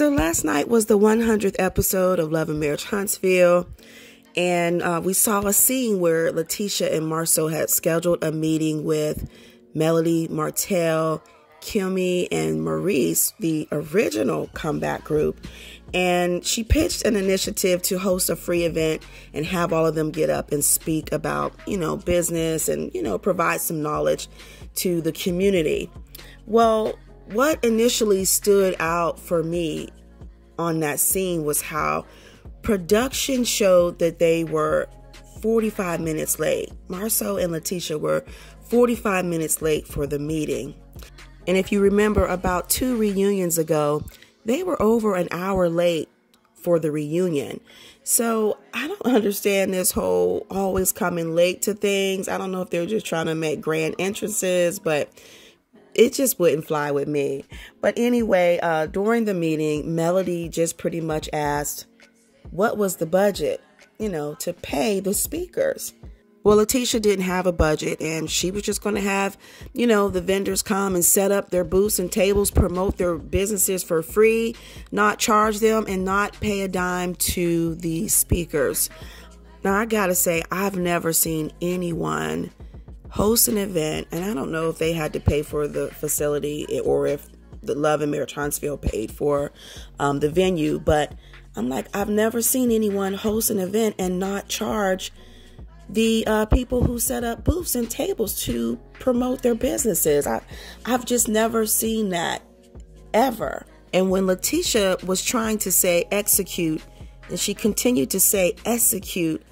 So last night was the 100th episode of Love and Marriage Huntsville. And uh, we saw a scene where LaTisha and Marsau had scheduled a meeting with Melody, Martell, Kimmy, and Maurice, the original comeback group. And she pitched an initiative to host a free event and have all of them get up and speak about, you know, business and, you know, provide some knowledge to the community. Well, what initially stood out for me on that scene was how production showed that they were 45 minutes late. Marsau and LaTisha were 45 minutes late for the meeting. And if you remember, about two reunions ago, they were over an hour late for the reunion. So I don't understand this whole always coming late to things. I don't know if they're just trying to make grand entrances, but it just wouldn't fly with me. But anyway, uh, during the meeting, Melody just pretty much asked, what was the budget, you know, to pay the speakers? Well, LaTisha didn't have a budget and she was just going to have, you know, the vendors come and set up their booths and tables, promote their businesses for free, not charge them, and not pay a dime to the speakers. Now, I got to say, I've never seen anyone host an event, and I don't know if they had to pay for the facility or if the Love and Huntsville paid for um, the venue, but I'm like, I've never seen anyone host an event and not charge the uh, people who set up booths and tables to promote their businesses. I, I've just never seen that ever. And when LaTisha was trying to say execute, and she continued to say execute,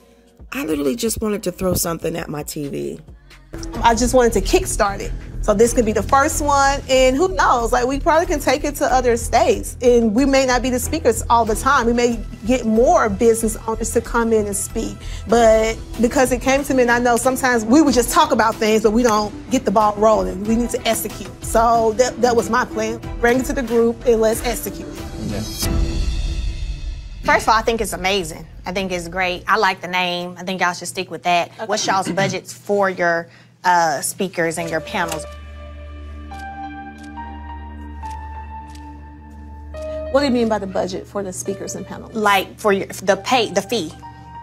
I literally just wanted to throw something at my TV. I just wanted to kickstart it. So this could be the first one, and who knows? Like we probably can take it to other states, and we may not be the speakers all the time. We may get more business owners to come in and speak. But because it came to me, and I know sometimes we would just talk about things, but we don't get the ball rolling. We need to execute. So that that was my plan. Bring it to the group and let's execute. Yeah. First of all, I think it's amazing. I think it's great. I like the name. I think y'all should stick with that. Okay. What's y'all's budgets for your uh, speakers and your panels. What do you mean by the budget for the speakers and panels? Like for your, the pay, the fee,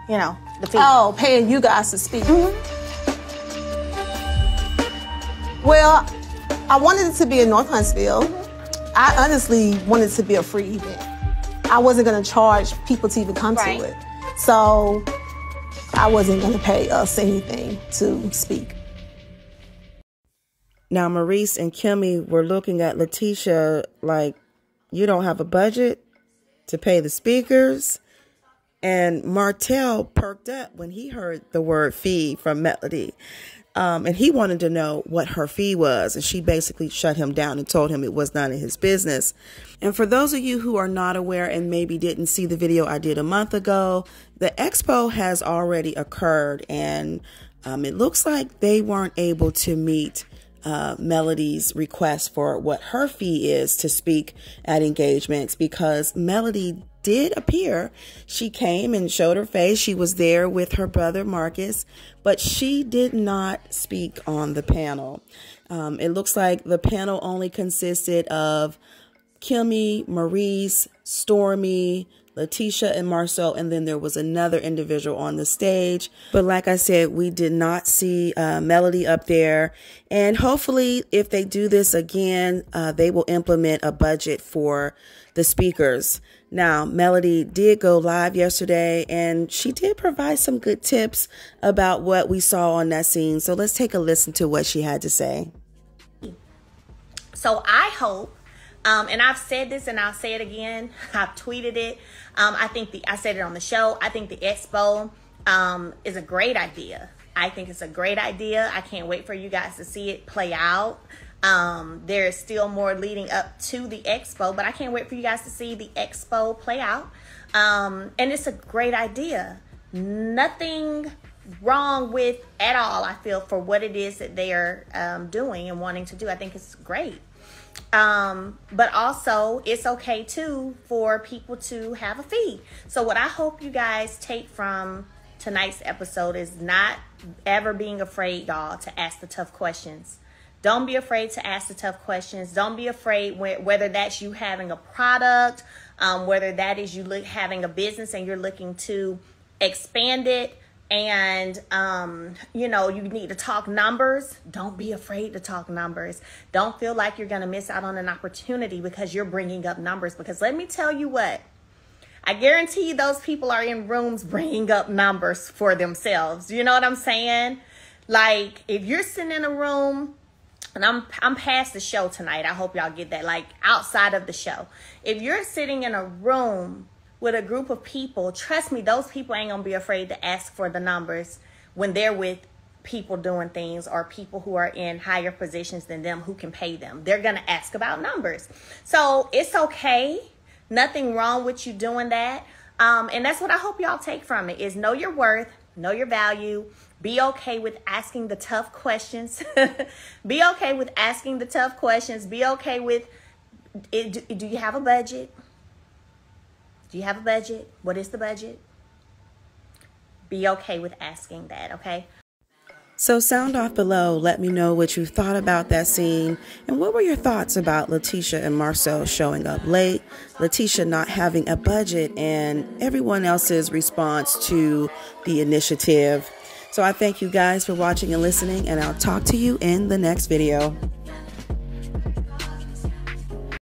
you know, the fee. Oh, paying you guys to speak. Mm-hmm. Well, I wanted it to be in North Huntsville. Mm-hmm. I honestly wanted it to be a free event. I wasn't going to charge people to even come right. to it. So I wasn't going to pay us anything to speak. Now, Maurice and Kimmy were looking at LaTisha like, you don't have a budget to pay the speakers. And Martell perked up when he heard the word fee from Melody. Um, and he wanted to know what her fee was. And she basically shut him down and told him it was none of his business. And for those of you who are not aware and maybe didn't see the video I did a month ago, the expo has already occurred. And um, it looks like they weren't able to meet uh, Melody's request for what her fee is to speak at engagements because Melody did appear. She came and showed her face. She was there with her brother Marcus, but she did not speak on the panel. Um, it looks like the panel only consisted of Kimmy, Maurice, Stormi, LaTisha and Marsau, and then there was another individual on the stage. But like I said, we did not see uh, Melody up there. And hopefully, if they do this again, uh, they will implement a budget for the speakers. Now, Melody did go live yesterday and she did provide some good tips about what we saw on that scene. So let's take a listen to what she had to say. So I hope um, and I've said this and I'll say it again. I've tweeted it. Um, I think the I said it on the show. I think the expo um, is a great idea. I think it's a great idea. I can't wait for you guys to see it play out. Um, there is still more leading up to the expo, but I can't wait for you guys to see the expo play out. Um, and it's a great idea. Nothing wrong with at all. I feel for what it is that they are um, doing and wanting to do. I think it's great. Um, but also, it's okay too for people to have a fee. So, what I hope you guys take from tonight's episode is not ever being afraid, y'all, to ask the tough questions. Don't be afraid to ask the tough questions. Don't be afraid whether that's you having a product, um, whether that is you look, having a business and you're looking to expand it and um, you know you need to talk numbers don't be afraid to talk numbers don't feel like you're going to miss out on an opportunity because you're bringing up numbers because let me tell you what i guarantee you those people are in rooms bringing up numbers for themselves you know what i'm saying like if you're sitting in a room and I'm I'm past the show tonight. I hope y'all get that. Like outside of the show. If you're sitting in a room with a group of people, trust me, those people ain't gonna be afraid to ask for the numbers when they're with people doing things or people who are in higher positions than them who can pay them. They're gonna ask about numbers. So it's okay. Nothing wrong with you doing that. Um, and that's what I hope y'all take from it is know your worth, know your value, be okay with asking the tough questions. be okay with asking the tough questions. Be okay with it, do you have a budget? Do you have a budget? What is the budget? Be okay with asking that, okay? So, sound off below. Let me know what you thought about that scene and what were your thoughts about LaTisha and Marsau showing up late, LaTisha not having a budget, and everyone else's response to the initiative. So, I thank you guys for watching and listening, and I'll talk to you in the next video.